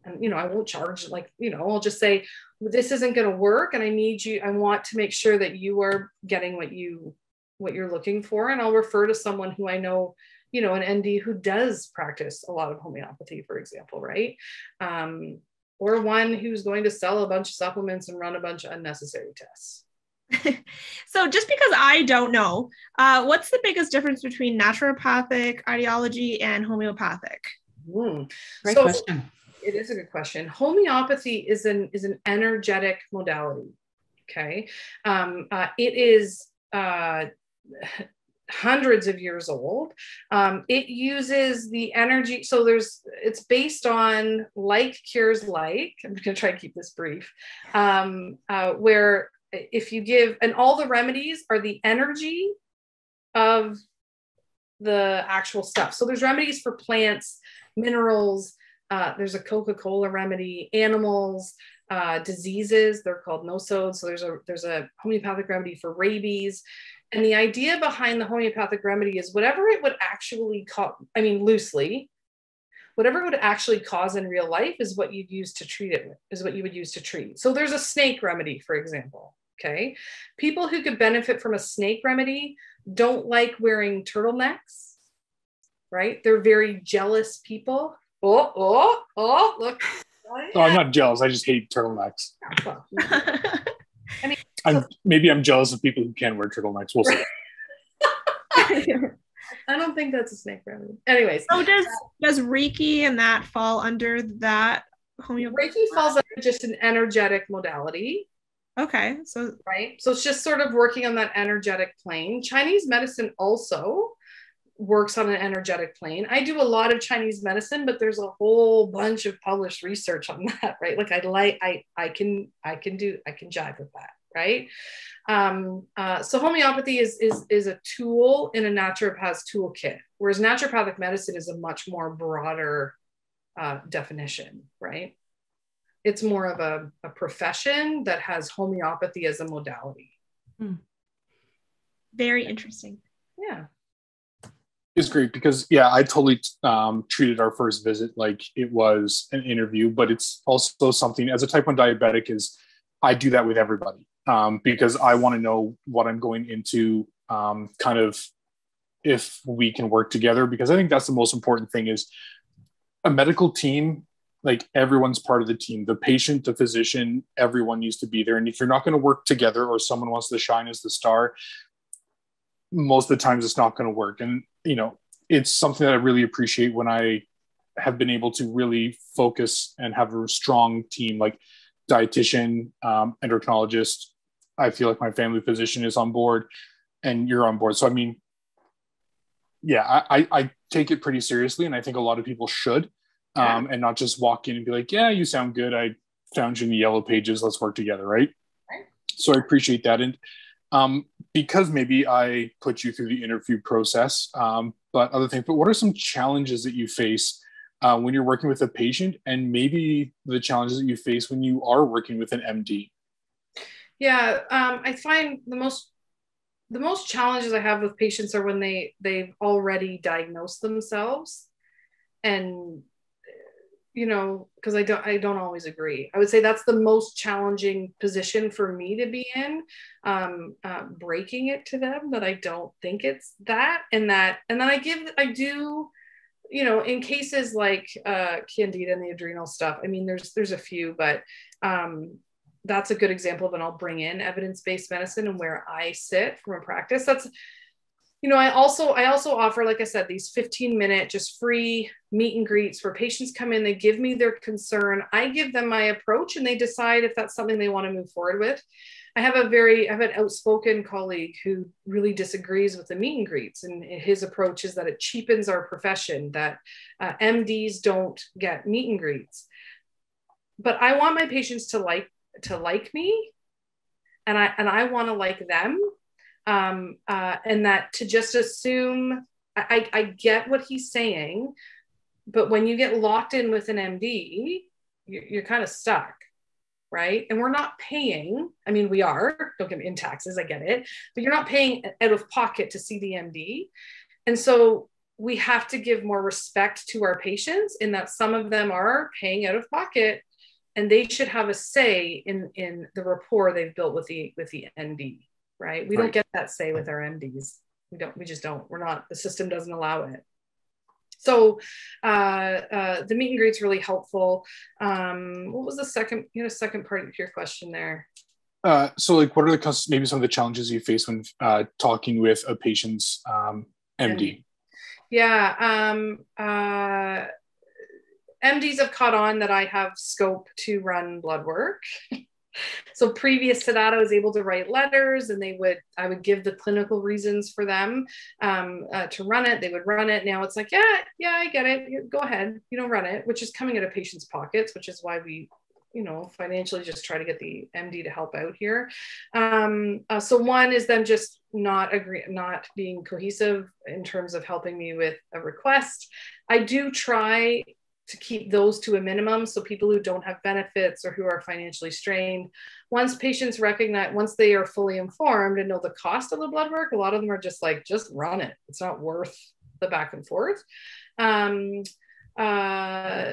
And you know i won't charge like you know i'll just say this isn't going to work and i need you i want to make sure that you are getting what you what you're looking for and i'll refer to someone who i know you know an nd who does practice a lot of homeopathy for example right? Um, or one who's going to sell a bunch of supplements and run a bunch of unnecessary tests. So just because i don't know uh, what's the biggest difference between naturopathic ideology and homeopathic? Mm, great so, question it is a good question. Homeopathy is an is an energetic modality. Okay, um, uh, it is uh, hundreds of years old. Um, it uses the energy. So there's it's based on like cures like. I'm going to try to keep this brief. Um, uh, where if you give and all the remedies are the energy of the actual stuff. So there's remedies for plants, minerals. Uh, there's a Coca-Cola remedy, animals, uh, diseases. They're called nosodes. So there's a there's a homeopathic remedy for rabies. And the idea behind the homeopathic remedy is whatever it would actually cause, I mean, loosely, whatever it would actually cause in real life is what you'd use to treat it is what you would use to treat. So there's a snake remedy, for example. Okay. People who could benefit from a snake remedy don't like wearing turtlenecks, right? They're very jealous people. Oh, oh, oh, look. Oh, I'm not jealous. I just hate turtlenecks. I mean, I'm maybe I'm jealous of people who can wear turtlenecks. We'll see. I don't think that's a snake remedy. Anyways, so does does Reiki and that fall under that homeopathy? Reiki falls under just an energetic modality. Okay, so right, so it's just sort of working on that energetic plane. Chinese medicine also works on an energetic plane. I do a lot of Chinese medicine, but there's a whole bunch of published research on that, right? Like I like I I can I can do I can jive with that, right? Um, uh, so homeopathy is is is a tool in a naturopath's toolkit, whereas naturopathic medicine is a much more broader uh, definition, right? It's more of a, a profession that has homeopathy as a modality. Hmm. Very interesting. Yeah is great because yeah i totally um, treated our first visit like it was an interview but it's also something as a type 1 diabetic is i do that with everybody um, because i want to know what i'm going into um, kind of if we can work together because i think that's the most important thing is a medical team like everyone's part of the team the patient the physician everyone needs to be there. And if you're not going to work together or someone wants to shine as the star most of the times it's not going to work. And you know it's something that i really appreciate when i have been able to really focus and have a strong team like dietitian um, endocrinologist. I feel like my family physician is on board and you're on board. So i mean yeah i i take it pretty seriously and i think a lot of people should um, yeah. and not just walk in and be like yeah you sound good. I found you in the yellow pages. Let's work together right, right. so i appreciate that. And um, because maybe I put you through the interview process, um, but other things. But what are some challenges that you face uh, when you're working with a patient, and maybe the challenges that you face when you are working with an MD? Yeah, um, I find the most the most challenges I have with patients are when they they've already diagnosed themselves and you know because i don't i don't always agree. I would say that's the most challenging position for me to be in um, uh, breaking it to them that i don't think it's that and that and then i give i do you know in cases like uh, candida and the adrenal stuff i mean there's there's a few but um, that's a good example of and i'll bring in evidence-based medicine and where i sit from a practice. That's you know i also i also offer like i said these 15 minute just free meet and greets where patients come in they give me their concern i give them my approach and they decide if that's something they want to move forward with. I have a very i have an outspoken colleague who really disagrees with the meet and greets and his approach is that it cheapens our profession that uh, mds don't get meet and greets. But i want my patients to like to like me and i and i want to like them um, uh, and that to just assume I, I get what he's saying, but when you get locked in with an MD, you're, you're kind of stuck, right? And we're not paying. I mean, we are. Don't get me in taxes. I get it, but you're not paying out of pocket to see the MD, and so we have to give more respect to our patients in that some of them are paying out of pocket and they should have a say in in the rapport they've built with the with the nd right? We right. don't get that say with our MDs. We don't, we just don't. We're not, the system doesn't allow it. So uh, uh, the meet and greet's really helpful. Um, what was the second, you know, second part of your question there? Uh, so like what are the maybe some of the challenges you face when uh, talking with a patient's um, MD? Yeah, um, uh, MDs have caught on that I have scope to run blood work. so previous to that i was able to write letters and they would i would give the clinical reasons for them um, uh, to run it. They would run it. Now it's like yeah yeah i get it. Go ahead. You know run it which is coming out of patients pockets which is why we you know financially just try to get the md to help out here. Um, uh, so one is them just not agree not being cohesive in terms of helping me with a request. I do try to keep those to a minimum. So people who don't have benefits or who are financially strained once patients recognize once they are fully informed and know the cost of the blood work a lot of them are just like just run it. It's not worth the back and forth. Um, uh,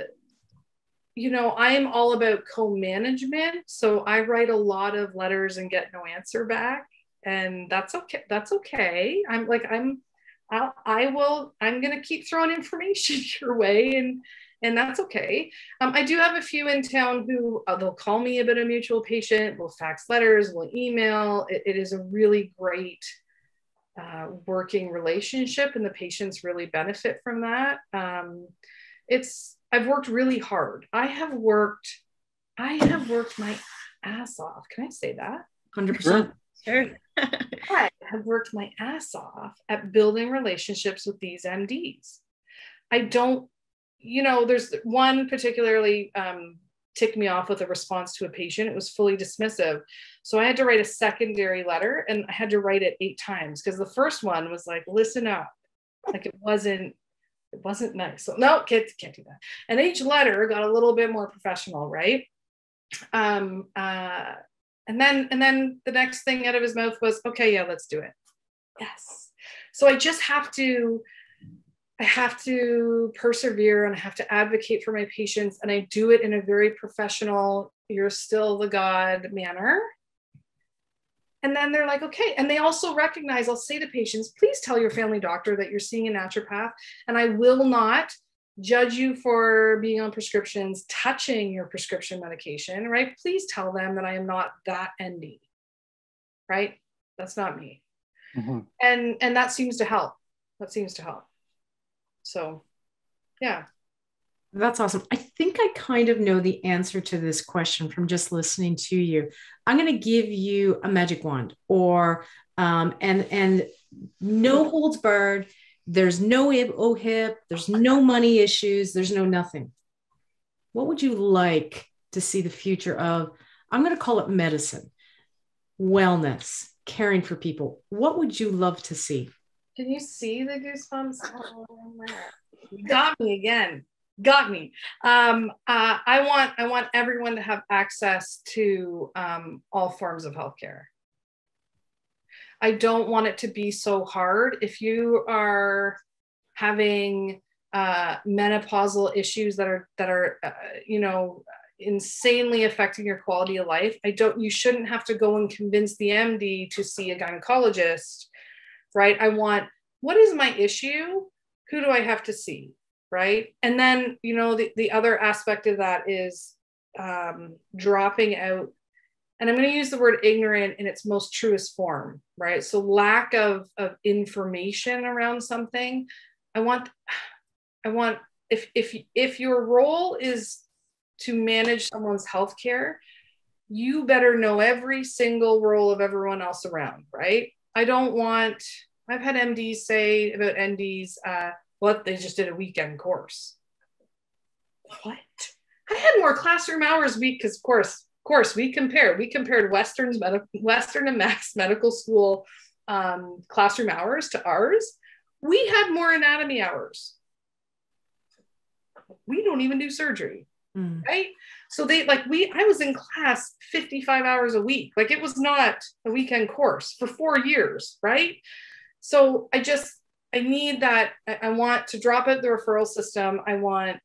you know i'm all about co-management. So i write a lot of letters and get no answer back and that's okay that's okay. I'm like i'm I'll, i will i'm going to keep throwing information your way and and that's okay. Um, i do have a few in town who uh, they'll call me about a mutual patient we'll fax letters we'll email. It, it is a really great uh, working relationship and the patients really benefit from that. Um, it's i've worked really hard. I have worked i have worked my ass off. Can i say that? 100% Sure. I have worked my ass off at building relationships with these MDs. I don't, you know, there's one particularly um, ticked me off with a response to a patient. It was fully dismissive. So I had to write a secondary letter and I had to write it eight times because the first one was like, listen up. Like it wasn't, it wasn't nice. So no, can't, can't do that. And each letter got a little bit more professional, right? Um, uh, and then and then the next thing out of his mouth was okay yeah let's do it yes so i just have to i have to persevere and i have to advocate for my patients and i do it in a very professional you're still the god manner and then they're like okay and they also recognize i'll say to patients please tell your family doctor that you're seeing a naturopath and i will not judge you for being on prescriptions, touching your prescription medication, right? Please tell them that I am not that ND, right? That's not me. Mm-hmm. And and that seems to help. That seems to help. So, yeah. That's awesome. I think I kind of know the answer to this question from just listening to you. I'm going to give you a magic wand or um, and and no holds barred there's no OHIP, there's no money issues, there's no nothing. What would you like to see the future of? I'm going to call it medicine, wellness, caring for people. What would you love to see? Can you see the goosebumps? Got me again. Got me. Um, uh, I want I want everyone to have access to um, all forms of healthcare. I don't want it to be so hard. If you are having uh, menopausal issues that are that are uh, you know insanely affecting your quality of life, I don't. You shouldn't have to go and convince the MD to see a gynecologist, right? I want what is my issue? Who do I have to see, right? And then you know the the other aspect of that is um, dropping out and I'm going to use the word ignorant in its most truest form, right? So lack of, of information around something. I want, I want, if, if, if your role is to manage someone's healthcare, you better know every single role of everyone else around, right? I don't want, I've had MDs say about NDs, uh, what they just did a weekend course. What? I had more classroom hours week because, of course, course, we compared. We compared Western's med- Western and Max Medical School um, classroom hours to ours. We had more anatomy hours. We don't even do surgery, mm. right? So they like we. I was in class fifty five hours a week. Like it was not a weekend course for four years, right? So I just I need that. I, I want to drop out the referral system. I want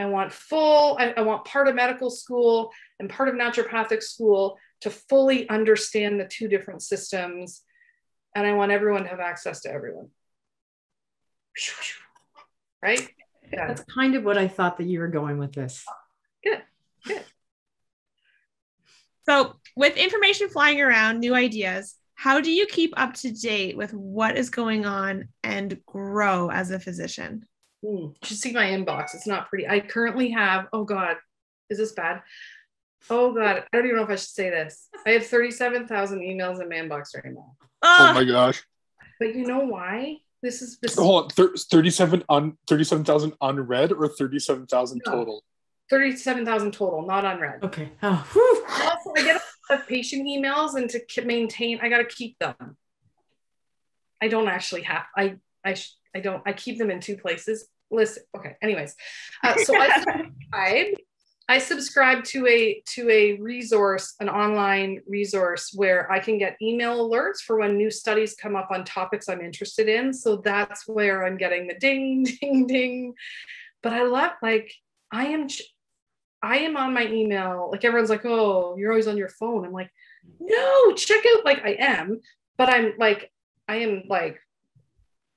I want full, I, I, want part of medical school and part of naturopathic school to fully understand the two different systems. And I want everyone to have access to everyone. Right? Yeah. That's kind of what I thought that you were going with this. Good. Good. So, with information flying around, new ideas, how do you keep up to date with what is going on and grow as a physician? Mm, you should see my inbox. It's not pretty. I currently have, oh God, is this bad? Oh God, I don't even know if I should say this. I have 37,000 emails in my inbox right now. Oh my gosh. But you know why? This is this Hold on, Thir- 37 un 37,000 unread or 37,000 no. total? 37,000 total, not unread. Okay. Oh, also, I get a lot of patient emails and to maintain, I got to keep them I don't actually have I I I don't I keep them in two places. Listen, okay. Anyways, uh, so I subscribe. I subscribe to a to a resource, an online resource where I can get email alerts for when new studies come up on topics I'm interested in. So that's where I'm getting the ding, ding, ding. But I love like I am I am on my email. Like everyone's like, oh, you're always on your phone. I'm like, no, check out. Like I am, but I'm like, I am like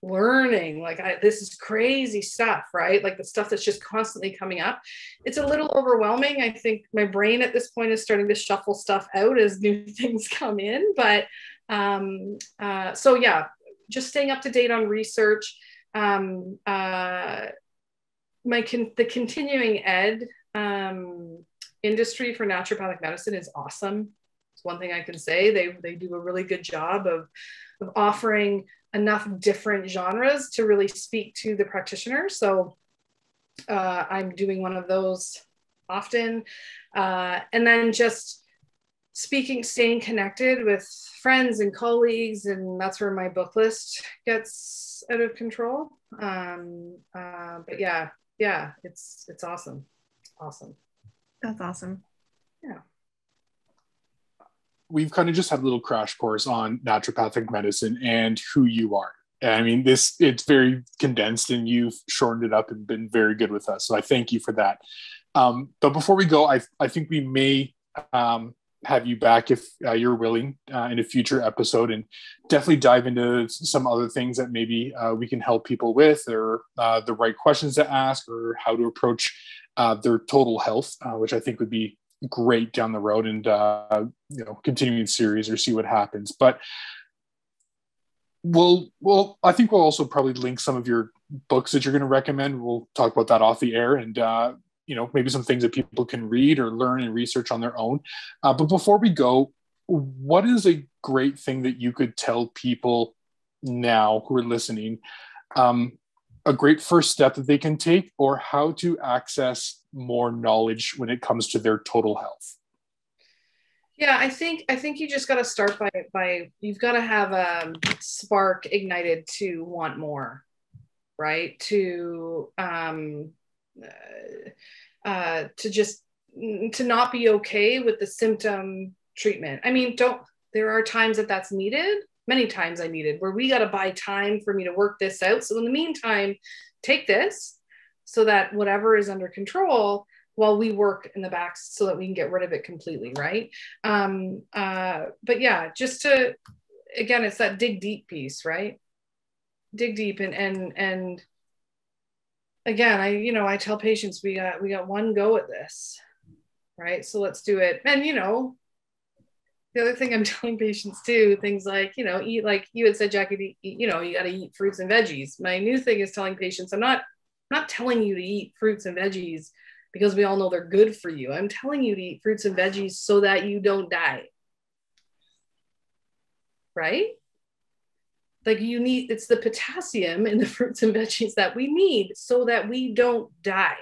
learning. Like I, this is crazy stuff, right? Like the stuff that's just constantly coming up. It's a little overwhelming. I think my brain at this point is starting to shuffle stuff out as new things come in. But um, uh, so yeah, just staying up to date on research. Um, uh, my con- the continuing ed um, industry for naturopathic medicine is awesome. It's one thing I can say. They, they do a really good job of, of offering enough different genres to really speak to the practitioner. So uh, I'm doing one of those often. Uh, and then just speaking, staying connected with friends and colleagues. And that's where my book list gets out of control. Um, uh, but yeah, yeah, it's, it's awesome awesome. That's awesome. Yeah. We've kind of just had a little crash course on naturopathic medicine and who you are. I mean, this it's very condensed, and you've shortened it up and been very good with us. So I thank you for that. Um, but before we go, I I think we may um, have you back if uh, you're willing uh, in a future episode and definitely dive into some other things that maybe uh, we can help people with or uh, the right questions to ask or how to approach uh, their total health, uh, which I think would be great down the road and uh, you know continuing series or see what happens. But we'll well I think we'll also probably link some of your books that you're going to recommend. We'll talk about that off the air and uh, you know maybe some things that people can read or learn and research on their own. Uh, but before we go, what is a great thing that you could tell people now who are listening um, a great first step that they can take or how to access more knowledge when it comes to their total health. Yeah i think i think you just got to start by by you've got to have a spark ignited to want more right? To um uh, uh to just to not be okay with the symptom treatment. I mean don't there are times that that's needed many times I needed, where we got to buy time for me to work this out. So in the meantime, take this so that whatever is under control while we work in the back so that we can get rid of it completely right? Um uh but yeah just to again it's that dig deep piece right? Dig deep and and and again i you know i tell patients we got we got one go at this right? So let's do it. And you know the other thing I'm telling patients too, things like, you know, eat like you had said, Jackie, you know, you got to eat fruits and veggies. My new thing is telling patients, I'm not, I'm not telling you to eat fruits and veggies because we all know they're good for you. I'm telling you to eat fruits and veggies so that you don't die. Right? Like you need, it's the potassium in the fruits and veggies that we need so that we don't die.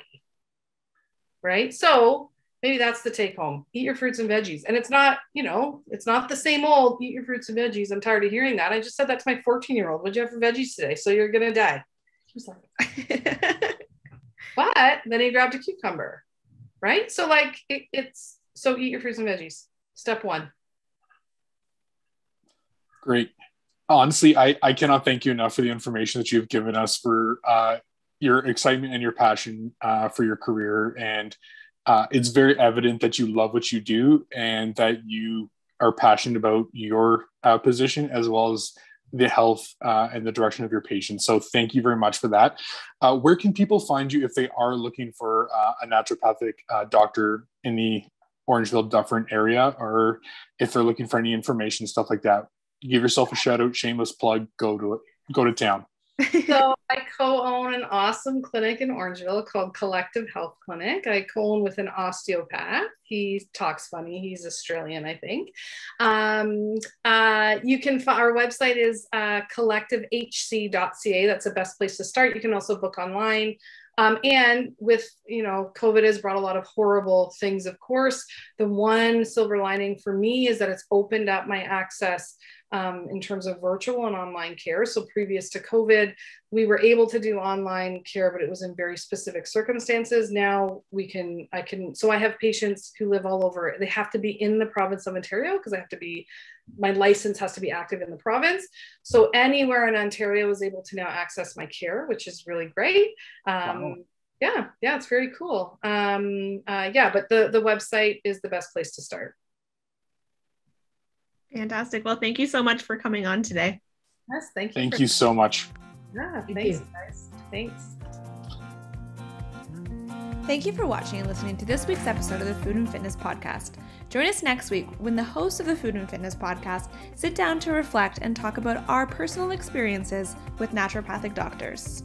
Right? So maybe that's the take home eat your fruits and veggies and it's not you know it's not the same old eat your fruits and veggies i'm tired of hearing that i just said that to my 14 year old what'd you have for veggies today so you're gonna die she was like but then he grabbed a cucumber right? So like it, it's so eat your fruits and veggies. Step one. Great. Honestly I, I cannot thank you enough for the information that you've given us for uh, your excitement and your passion uh, for your career. And uh, it's very evident that you love what you do and that you are passionate about your uh, position as well as the health uh, and the direction of your patients. So thank you very much for that. Uh, where can people find you if they are looking for uh, a naturopathic uh, doctor in the Orangeville Dufferin area, or if they're looking for any information, stuff like that? Give yourself a shout out, shameless plug. Go to it. Go to town so I co-own an awesome clinic in Orangeville called Collective Health Clinic. I co-own with an osteopath. He talks funny. He's Australian, I think. Um, uh, you can our website is uh, collectivehc.ca. That's the best place to start. You can also book online. Um, and with you know, COVID has brought a lot of horrible things. Of course, the one silver lining for me is that it's opened up my access um, in terms of virtual and online care. So previous to COVID, we were able to do online care, but it was in very specific circumstances. Now we can, I can, so I have patients who live all over. They have to be in the province of Ontario because I have to be, my license has to be active in the province. So anywhere in Ontario is able to now access my care, which is really great. Um, wow. Yeah, yeah, it's very cool. Um, uh, yeah, but the the website is the best place to start. Fantastic. Well, thank you so much for coming on today. Yes, thank you. Thank you so much. Yeah, thank thanks, you. guys. Thanks. Thank you for watching and listening to this week's episode of the Food and Fitness Podcast. Join us next week when the hosts of the Food and Fitness Podcast sit down to reflect and talk about our personal experiences with naturopathic doctors.